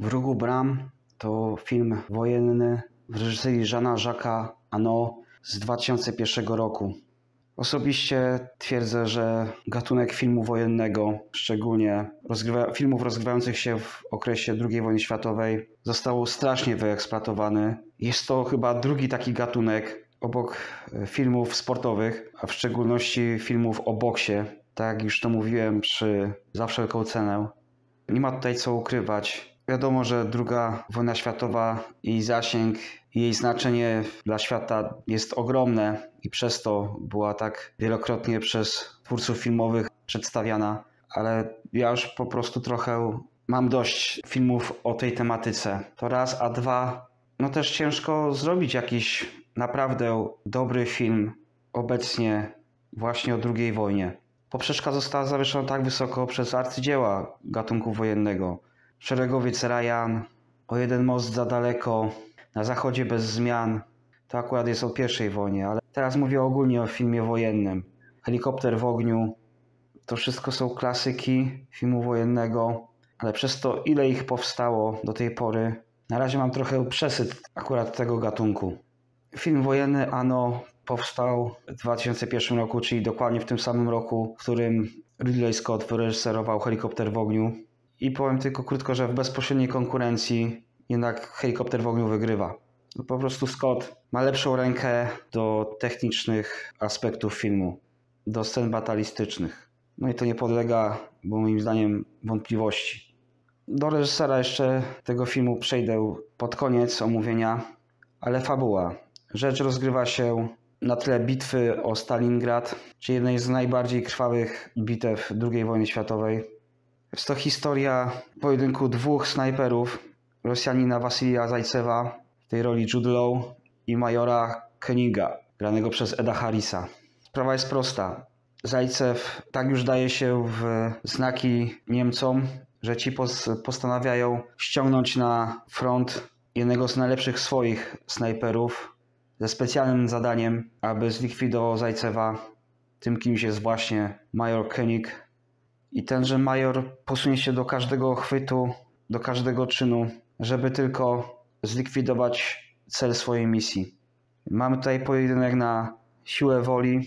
W Ruchu Bram to film wojenny w reżyserii Jeana Jacques'a Ano z 2001 roku. Osobiście twierdzę, że gatunek filmu wojennego, szczególnie rozgrywa filmów rozgrywających się w okresie II wojny światowej, został strasznie wyeksploatowany. Jest to chyba drugi taki gatunek obok e, filmów sportowych, a w szczególności filmów o boksie. Tak jak już to mówiłem przy Za wszelką cenę. Nie ma tutaj co ukrywać. Wiadomo, że druga wojna światowa, jej zasięg i jej znaczenie dla świata jest ogromne i przez to była tak wielokrotnie przez twórców filmowych przedstawiana, ale ja już po prostu trochę mam dość filmów o tej tematyce. To raz, a dwa, no też ciężko zrobić jakiś naprawdę dobry film obecnie właśnie o II wojnie. Poprzeczka została zawieszona tak wysoko przez arcydzieła gatunku wojennego. Szeregowiec Ryan, O jeden most za daleko, Na zachodzie bez zmian. To akurat jest o pierwszej wojnie, ale teraz mówię ogólnie o filmie wojennym. Helikopter w ogniu. To wszystko są klasyki filmu wojennego, ale przez to ile ich powstało do tej pory, na razie mam trochę przesyt akurat tego gatunku. Film wojenny Ano powstał w 2001 roku, czyli dokładnie w tym samym roku, w którym Ridley Scott wyreżyserował Helikopter w ogniu. I powiem tylko krótko, że w bezpośredniej konkurencji jednak Helikopter w ogniu wygrywa. No po prostu Scott ma lepszą rękę do technicznych aspektów filmu, do scen batalistycznych. No i to nie podlega, bo moim zdaniem, wątpliwości. Do reżysera jeszcze tego filmu przejdę pod koniec omówienia, ale fabuła. Rzecz rozgrywa się na tle bitwy o Stalingrad, czyli jednej z najbardziej krwawych bitew II wojny światowej. Jest to historia pojedynku dwóch snajperów, Rosjanina Wasilija Zajcewa w tej roli Jude Law i majora Koeniga, granego przez Eda Harrisa. Sprawa jest prosta. Zajcew tak już daje się w znaki Niemcom, że ci postanawiają ściągnąć na front jednego z najlepszych swoich snajperów, ze specjalnym zadaniem, aby zlikwidował Zajcewa. Tym kimś jest właśnie major Koenig. I tenże major posunie się do każdego chwytu, do każdego czynu, żeby tylko zlikwidować cel swojej misji. Mamy tutaj pojedynek na siłę woli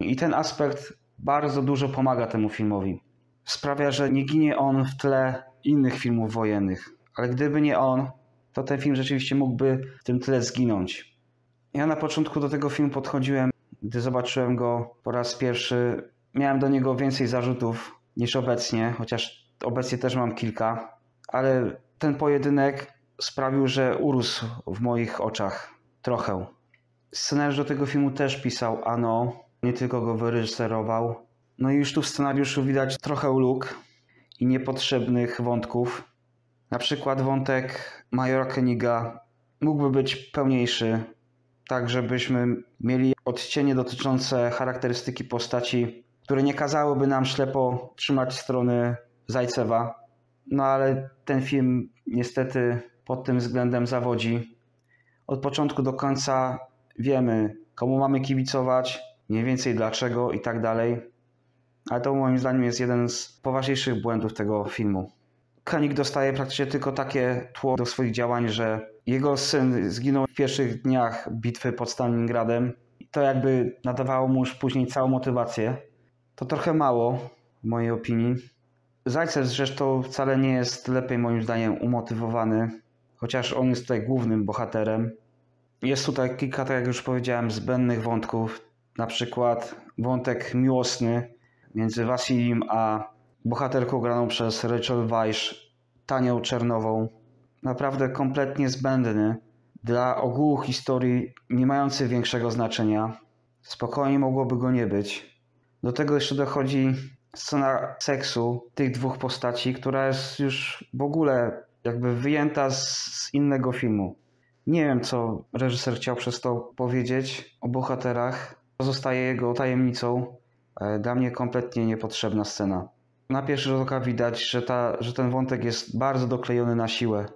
i ten aspekt bardzo dużo pomaga temu filmowi. Sprawia, że nie ginie on w tle innych filmów wojennych, ale gdyby nie on, to ten film rzeczywiście mógłby w tym tle zginąć. Ja na początku do tego filmu podchodziłem, gdy zobaczyłem go po raz pierwszy. Miałem do niego więcej zarzutów niż obecnie, chociaż obecnie też mam kilka, ale ten pojedynek sprawił, że urósł w moich oczach trochę. Scenariusz do tego filmu też pisał Ano, nie tylko go wyreżyserował. No i już tu w scenariuszu widać trochę luk i niepotrzebnych wątków. Na przykład wątek Majora Keniga mógłby być pełniejszy, tak żebyśmy mieli odcienie dotyczące charakterystyki postaci, które nie kazałyby nam ślepo trzymać strony Zajcewa. No ale ten film niestety pod tym względem zawodzi. Od początku do końca wiemy, komu mamy kibicować, mniej więcej dlaczego i tak dalej. Ale to moim zdaniem jest jeden z poważniejszych błędów tego filmu. Koenig dostaje praktycznie tylko takie tło do swoich działań, że jego syn zginął w pierwszych dniach bitwy pod Stalingradem. To jakby nadawało mu już później całą motywację. To trochę mało, w mojej opinii. Zajcew zresztą wcale nie jest lepiej moim zdaniem umotywowany, chociaż on jest tutaj głównym bohaterem. Jest tutaj kilka, tak jak już powiedziałem, zbędnych wątków, na przykład wątek miłosny między Wasilim a bohaterką graną przez Rachel Weisz, Tanią Czernową. Naprawdę kompletnie zbędny, dla ogółu historii nie mający większego znaczenia. Spokojnie mogłoby go nie być. Do tego jeszcze dochodzi scena seksu tych dwóch postaci, która jest już w ogóle jakby wyjęta z innego filmu. Nie wiem, co reżyser chciał przez to powiedzieć o bohaterach. Pozostaje jego tajemnicą. Dla mnie kompletnie niepotrzebna scena. Na pierwszy rzut oka widać, że, ta, że ten wątek jest bardzo doklejony na siłę.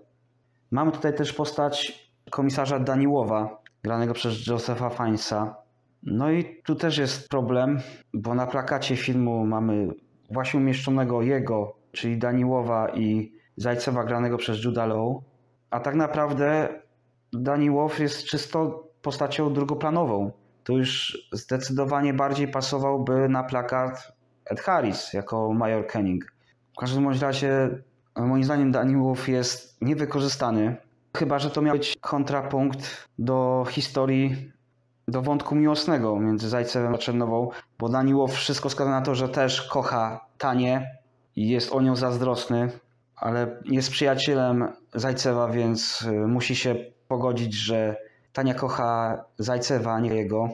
Mamy tutaj też postać komisarza Daniłowa, granego przez Josepha Fainsa. No i tu też jest problem, bo na plakacie filmu mamy właśnie umieszczonego jego, czyli Daniłowa i Zajcewa granego przez Juda Law, a tak naprawdę Wolf jest czysto postacią drugoplanową. To już zdecydowanie bardziej pasowałby na plakat Ed Harris jako Major Kenning. W każdym razie moim zdaniem Wolf jest niewykorzystany, chyba że to miał być kontrapunkt do historii, do wątku miłosnego między Zajcewem a Czernową, bo Wolf wszystko wskazuje na to, że też kocha Tanię i jest o nią zazdrosny, ale jest przyjacielem Zajcewa, więc y, musi się pogodzić, że Tania kocha Zajcewa, a nie jego.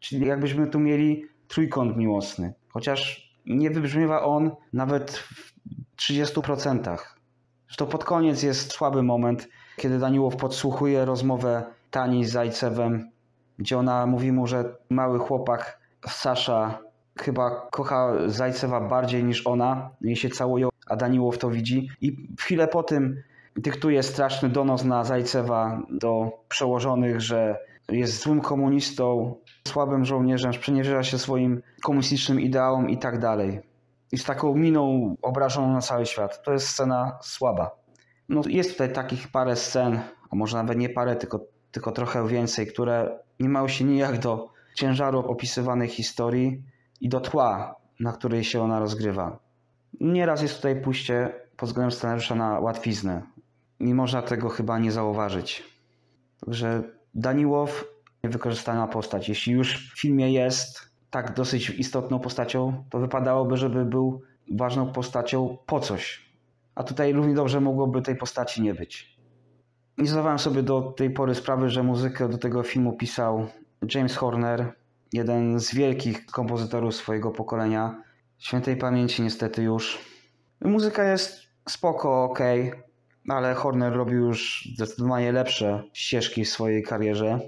Czyli jakbyśmy tu mieli trójkąt miłosny. Chociaż nie wybrzmiewa on nawet w 30%. Zresztą pod koniec jest słaby moment, kiedy Daniłow podsłuchuje rozmowę Tani z Zajcewem, gdzie ona mówi mu, że mały chłopak Sasza chyba kocha Zajcewa bardziej niż ona, i się całują, a Daniłow to widzi. I chwilę po tym dyktuje straszny donos na Zajcewa do przełożonych, że jest złym komunistą, słabym żołnierzem, sprzeniewierza się swoim komunistycznym ideałom i tak dalej. I z taką miną obrażoną na cały świat. To jest scena słaba. No, jest tutaj takich parę scen, a może nawet nie parę, tylko, tylko trochę więcej, które nie mają się nijak do ciężaru opisywanej historii i do tła, na której się ona rozgrywa. Nieraz jest tutaj pójście pod względem scenariusza na łatwiznę. Nie można tego chyba nie zauważyć. Także Daniłow wykorzystana postać. Jeśli już w filmie jest tak dosyć istotną postacią, to wypadałoby, żeby był ważną postacią po coś. A tutaj równie dobrze mogłoby tej postaci nie być. Nie zdawałem sobie do tej pory sprawy, że muzykę do tego filmu pisał James Horner, jeden z wielkich kompozytorów swojego pokolenia. Świętej pamięci niestety już. Muzyka jest spoko, ok, ale Horner robił już zdecydowanie lepsze ścieżki w swojej karierze.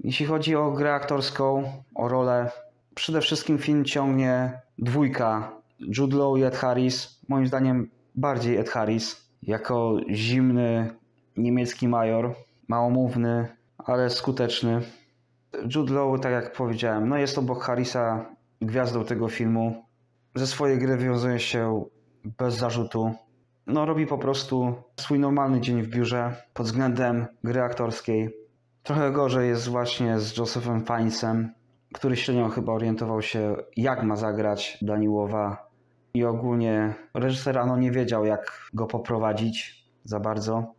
Jeśli chodzi o grę aktorską, o rolę, przede wszystkim film ciągnie dwójka Jude Law i Ed Harris. Moim zdaniem bardziej Ed Harris, jako zimny niemiecki major, małomówny, ale skuteczny. Jude Law, tak jak powiedziałem, no jest obok Harrisa gwiazdą tego filmu. Ze swojej gry wiązuje się bez zarzutu. No robi po prostu swój normalny dzień w biurze pod względem gry aktorskiej. Trochę gorzej jest właśnie z Josephem Fiennesem, który średnio chyba orientował się, jak ma zagrać Daniłowa. I ogólnie reżyser Ano nie wiedział, jak go poprowadzić za bardzo.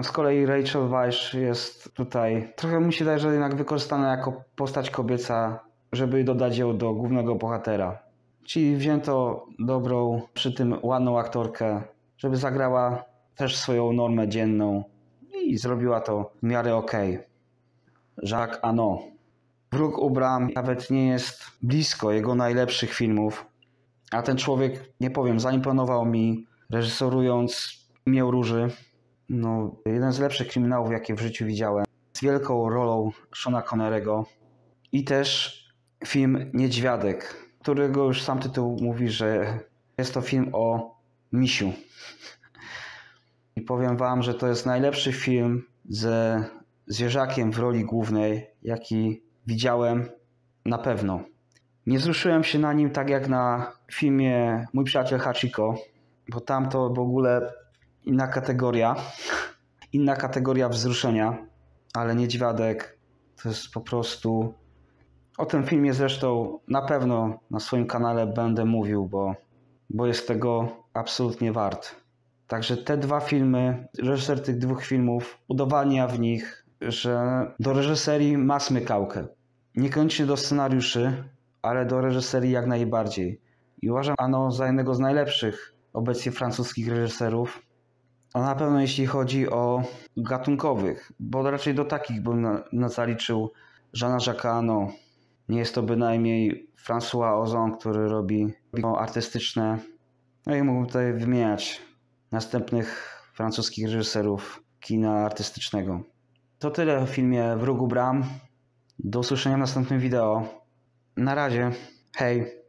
A z kolei Rachel Weisz jest tutaj, trochę mi się daje, że jednak wykorzystana jako postać kobieca, żeby dodać ją do głównego bohatera. Czyli wzięto dobrą, przy tym ładną aktorkę, żeby zagrała też swoją normę dzienną i zrobiła to w miarę okej. Okay. Jacques Ano. Wróg u bram nawet nie jest blisko jego najlepszych filmów, a ten człowiek, nie powiem, zaimponował mi reżyserując Mię Róży. No, jeden z lepszych kryminałów, jakie w życiu widziałem. Z wielką rolą Shona Connerego. I też film Niedźwiadek, którego już sam tytuł mówi, że jest to film o misiu. I powiem wam, że to jest najlepszy film ze zwierzakiem w roli głównej, jaki widziałem na pewno. Nie wzruszyłem się na nim tak jak na filmie Mój przyjaciel Hachiko, bo tam to w ogóle inna kategoria, inna kategoria wzruszenia, ale Niedźwiadek to jest po prostu... O tym filmie zresztą na pewno na swoim kanale będę mówił, bo, bo jest tego absolutnie wart. Także te dwa filmy, reżyser tych dwóch filmów udowadnia w nich, że do reżyserii ma smykałkę. Niekoniecznie do scenariuszy, ale do reżyserii jak najbardziej. I uważam Ano za jednego z najlepszych obecnie francuskich reżyserów. A na pewno jeśli chodzi o gatunkowych, bo raczej do takich bym na, na zaliczył Jeana Jacques'a Ano. Nie jest to bynajmniej François Ozon, który robi, artystyczne. No i mógłbym tutaj wymieniać następnych francuskich reżyserów kina artystycznego. To tyle w filmie Wrógu Bram. Do usłyszenia w następnym wideo. Na razie. Hej.